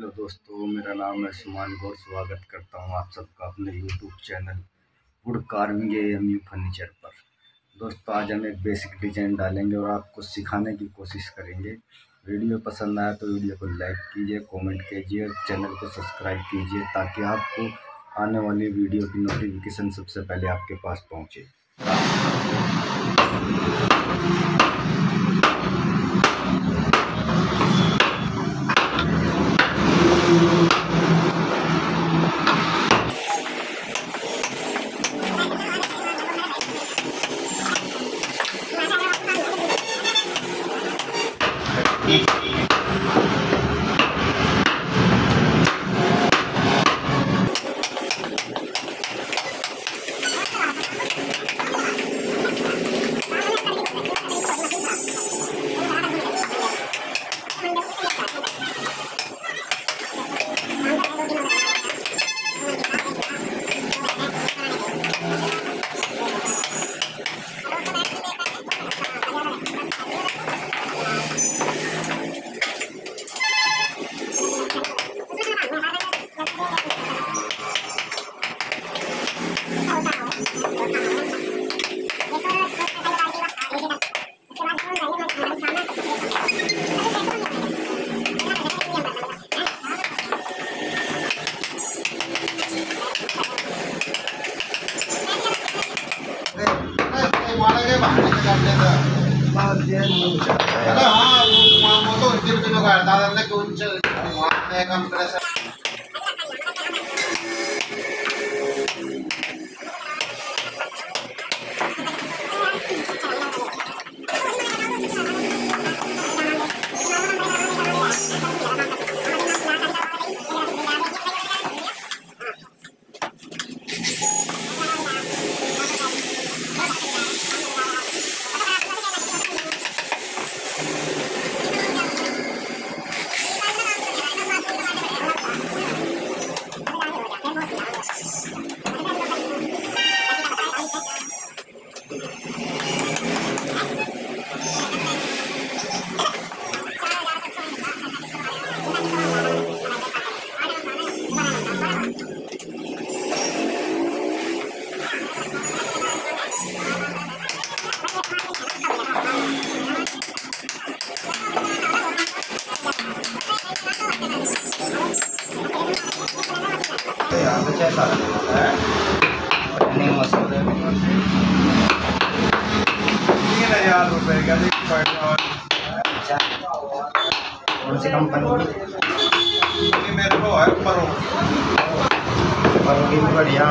Hello दोस्तों, मेरा नाम है सुमान गौर। स्वागत करता हूँ आप सबका अपने YouTube channel wood carving M U furniture पर। दोस्तों, आज हम एक बेसिक डिज़ाइन डालेंगे और आपको सिखाने की कोशिश करेंगे। वीडियो पसंद आया तो वीडियो को लाइक कीजिए कमेंट कीजिए और चैनल को सब्सक्राइब कीजिए ताकि आपको आने वाली वीडियो की नोटिफिकेशन सबसे पहले आपके पास पहुँचे। हा मोठं कंप्रेसर तीन हज़ार रुपए का कौन सी कंपनी मेरे को है परो। की भी बढ़िया।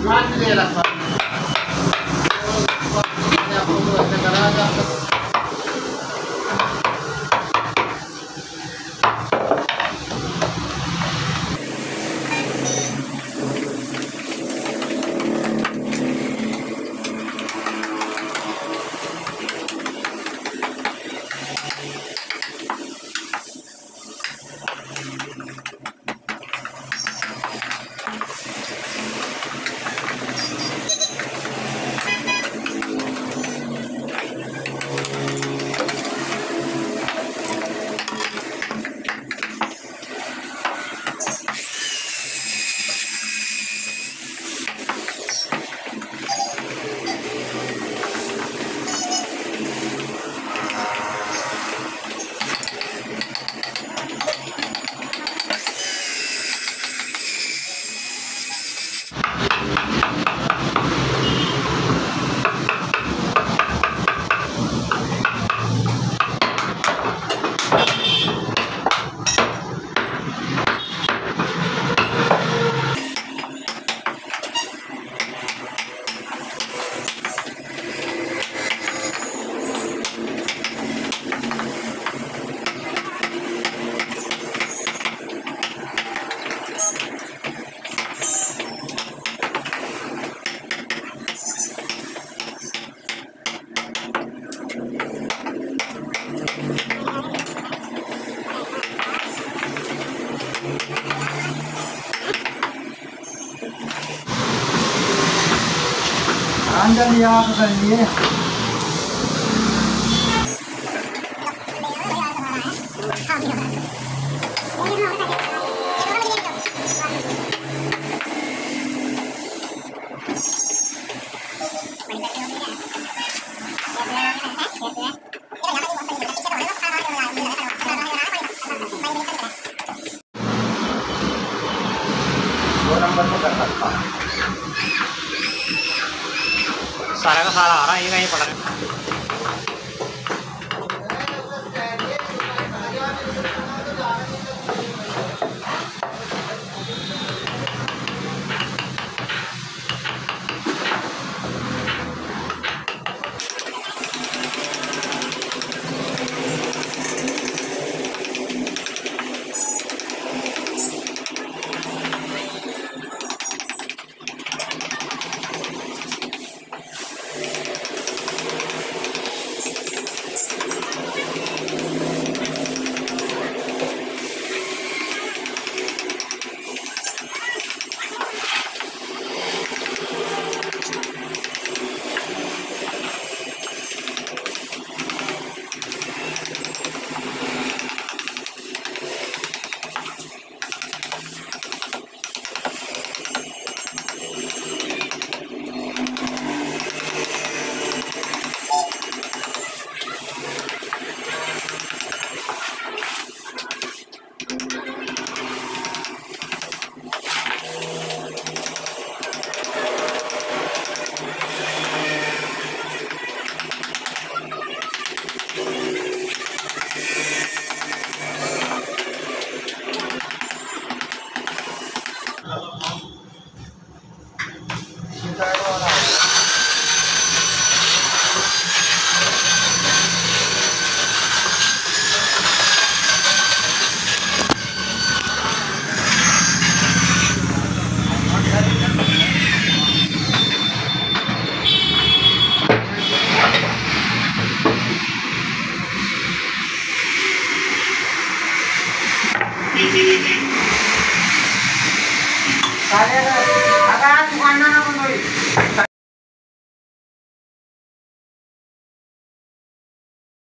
Grazie della famiglia. ये सारा का सारा आ रहा है ये कहीं पड़ रहा है Valeu.